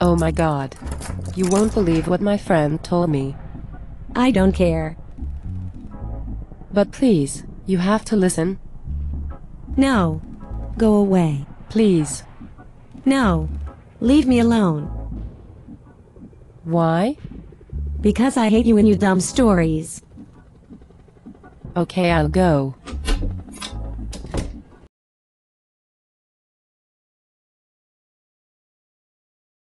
Oh my god. You won't believe what my friend told me. I don't care. But please, you have to listen. No. Go away. Please. No. Leave me alone. Why? Because I hate you and your dumb stories. Okay, I'll go.